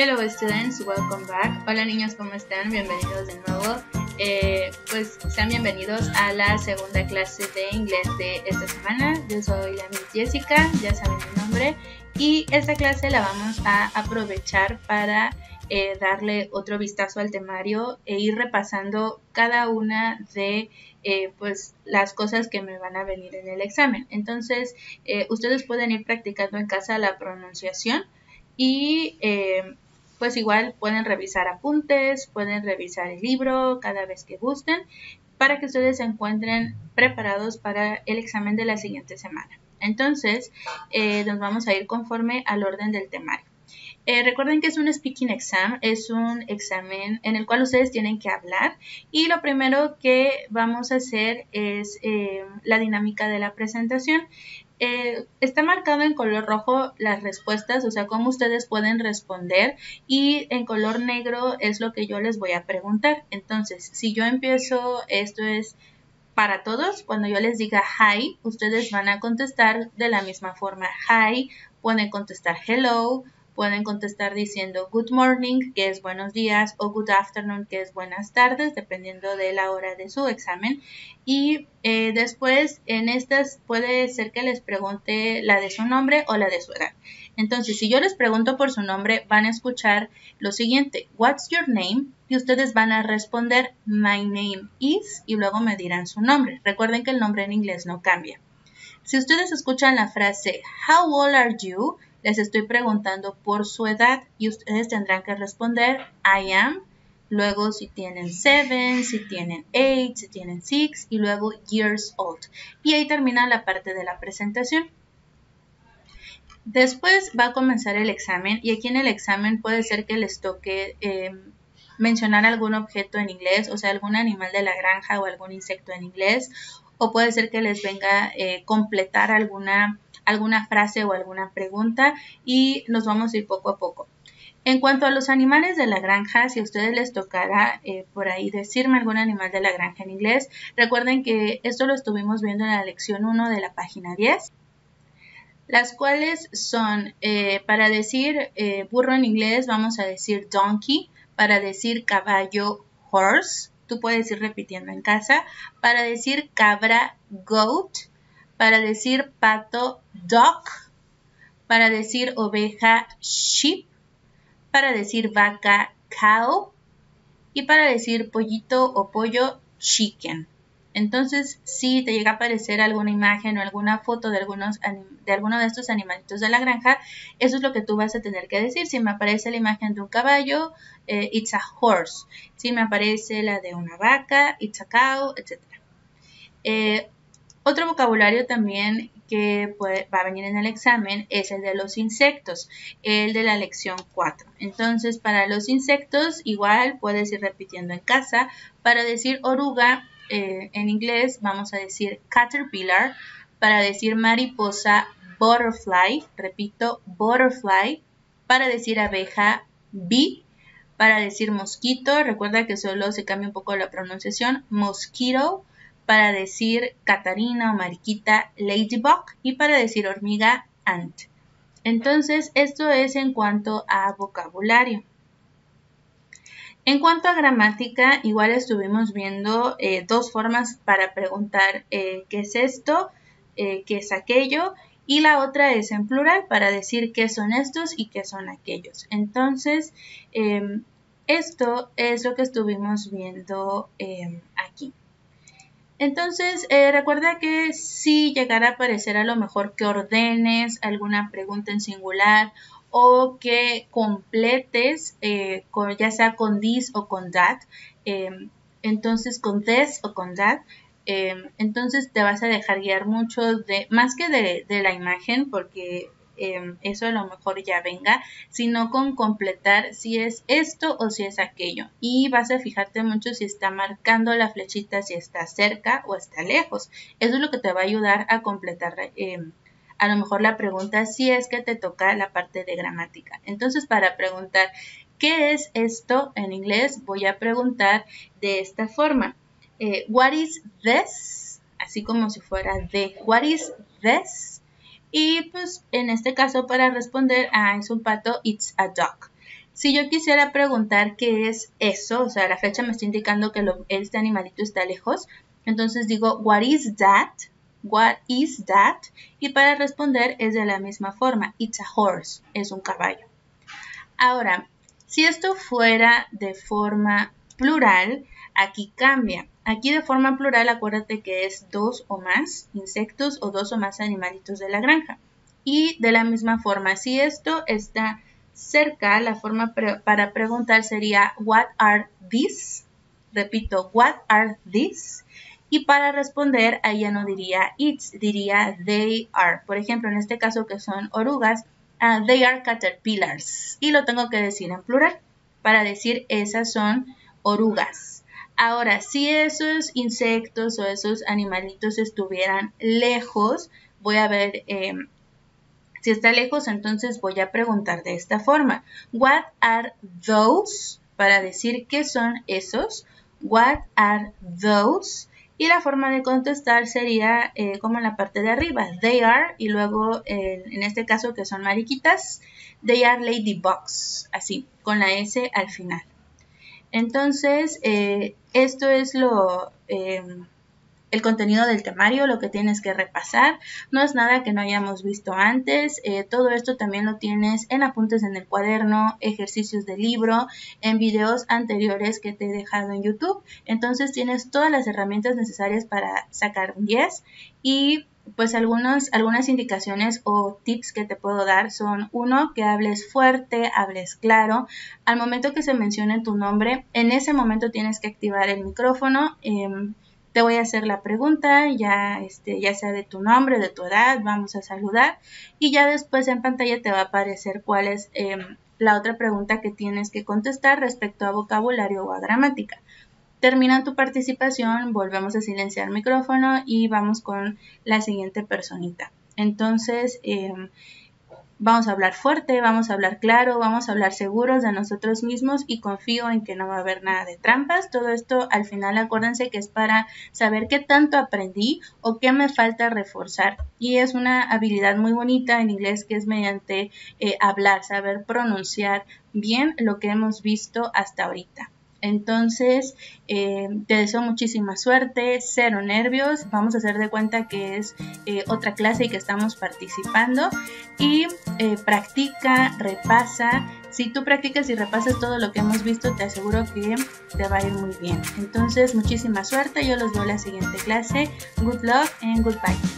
Hello students, welcome back. Hola niños, ¿cómo están? Bienvenidos de nuevo. Eh, pues sean bienvenidos a la segunda clase de inglés de esta semana. Yo soy la Miss Jessica, ya saben mi nombre. Y esta clase la vamos a aprovechar para eh, darle otro vistazo al temario e ir repasando cada una de eh, pues las cosas que me van a venir en el examen. Entonces, ustedes pueden ir practicando en casa la pronunciación y pues igual pueden revisar apuntes, pueden revisar el libro cada vez que gusten para que ustedes se encuentren preparados para el examen de la siguiente semana. Entonces, eh, nos vamos a ir conforme al orden del temario. Eh, recuerden que es un speaking exam, es un examen en el cual ustedes tienen que hablar y lo primero que vamos a hacer es eh, la dinámica de la presentación. Eh, está marcado en color rojo las respuestas, o sea, cómo ustedes pueden responder y en color negro es lo que yo les voy a preguntar. Entonces, si yo empiezo, esto es para todos, cuando yo les diga hi, ustedes van a contestar de la misma forma. Hi, pueden contestar hello, Pueden contestar diciendo good morning, que es buenos días, o good afternoon, que es buenas tardes, dependiendo de la hora de su examen. Y eh, después en estas puede ser que les pregunte la de su nombre o la de su edad. Entonces, si yo les pregunto por su nombre, van a escuchar lo siguiente, What's your name? Y ustedes van a responder My name is y luego me dirán su nombre. Recuerden que el nombre en inglés no cambia. Si ustedes escuchan la frase How old are you? Les estoy preguntando por su edad y ustedes tendrán que responder I am, luego si tienen 7, si tienen 8, si tienen 6 y luego years old. Y ahí termina la parte de la presentación. Después va a comenzar el examen y aquí en el examen puede ser que les toque em, mencionar algún objeto en inglés, o sea, algún animal de la granja o algún insecto en inglés, o puede ser que les venga eh, completar alguna alguna frase o alguna pregunta y nos vamos a ir poco a poco. En cuanto a los animales de la granja, si a ustedes les tocara eh, por ahí decirme algún animal de la granja en inglés, recuerden que esto lo estuvimos viendo en la lección 1 de la página 10, las cuales son, eh, para decir eh, burro en inglés, vamos a decir donkey, para decir caballo, horse, tú puedes ir repitiendo en casa, para decir cabra, goat, para decir pato, duck, para decir oveja, sheep, para decir vaca, cow, y para decir pollito o pollo, chicken. Entonces, si te llega a aparecer alguna imagen o alguna foto de, algunos, de alguno de estos animalitos de la granja, eso es lo que tú vas a tener que decir. Si me aparece la imagen de un caballo, eh, it's a horse. Si me aparece la de una vaca, it's a cow, etc. otro vocabulario también que va a venir en el examen es el de los insectos, el de la lección 4. Entonces, para los insectos, igual puedes ir repitiendo en casa. Para decir oruga, eh, en inglés vamos a decir caterpillar. Para decir mariposa, butterfly. Repito, butterfly. Para decir abeja, bee. Para decir mosquito, recuerda que solo se cambia un poco la pronunciación, mosquito para decir Catarina o Mariquita Ladybug y para decir hormiga Ant. Entonces, esto es en cuanto a vocabulario. En cuanto a gramática, igual estuvimos viendo eh, dos formas para preguntar eh, qué es esto, eh, qué es aquello, y la otra es en plural para decir qué son estos y qué son aquellos. Entonces, em, esto es lo que estuvimos viendo em. Entonces, eh, recuerda que si llegara a aparecer a lo mejor que ordenes alguna pregunta en singular o que completes, eh, ya sea con this o con that, em, entonces con this o con that, em, entonces te vas a dejar guiar mucho de, más que de, de la imagen, porque Em, eso a lo mejor ya venga, sino con completar si es esto o si es aquello. Y vas a fijarte mucho si está marcando la flechita, si está cerca o está lejos. Eso es lo que te va a ayudar a completar em, a lo mejor la pregunta si es que te toca la parte de gramática. Entonces, para preguntar qué es esto en inglés, voy a preguntar de esta forma. Eh, what is this? Así como si fuera de what is this? Y pues en este caso para responder, ah, es un pato, it's a dog. Si yo quisiera preguntar qué es eso, o sea, la flecha me está indicando que este animalito está lejos, entonces digo, what is that? What is that? Y para responder es de la misma forma, it's a horse, es un caballo. Ahora, si esto fuera de forma plural, aquí cambia. Aquí de forma plural, acuérdate que es dos o más insectos o dos o más animalitos de la granja. Y de la misma forma, si esto está cerca, la forma para preguntar sería What are these? Repito, What are these? Y para responder, ahí ya no diría it's, diría they are. Por ejemplo, en este caso que son orugas, uh, they are caterpillars. Y lo tengo que decir en plural para decir esas son orugas. Ahora, si esos insectos o esos animalitos estuvieran lejos, voy a ver em, si está lejos, entonces voy a preguntar de esta forma. What are those? Para decir qué son esos. What are those? Y la forma de contestar sería eh, como en la parte de arriba. They are, y luego en este caso que son mariquitas, they are ladybugs. Así, con la S al final. Entonces, eh, esto es lo... Em, el contenido del temario, lo que tienes que repasar. No es nada que no hayamos visto antes. Eh, todo esto también lo tienes en apuntes en el cuaderno, ejercicios de libro, en videos anteriores que te he dejado en YouTube. Entonces tienes todas las herramientas necesarias para sacar un 10 y pues algunos, algunas indicaciones o tips que te puedo dar son uno, que hables fuerte, hables claro. Al momento que se mencione tu nombre, en ese momento tienes que activar el micrófono. Em, te voy a hacer la pregunta, ya, este, ya sea de tu nombre, de tu edad, vamos a saludar y ya después en pantalla te va a aparecer cuál es em, la otra pregunta que tienes que contestar respecto a vocabulario o a gramática. Termina tu participación, volvemos a silenciar el micrófono y vamos con la siguiente personita. Entonces, em, Vamos a hablar fuerte, vamos a hablar claro, vamos a hablar seguros de nosotros mismos y confío en que no va a haber nada de trampas. Todo esto al final acuérdense que es para saber qué tanto aprendí o qué me falta reforzar. Y es una habilidad muy bonita en inglés que es mediante eh, hablar, saber pronunciar bien lo que hemos visto hasta ahorita. Entonces, eh, te deseo muchísima suerte, cero nervios, vamos a hacer de cuenta que es eh, otra clase y que estamos participando y eh, practica, repasa. Si tú practicas y repasas todo lo que hemos visto, te aseguro que te va a ir muy bien. Entonces, muchísima suerte, yo los veo en la siguiente clase. Good luck and goodbye.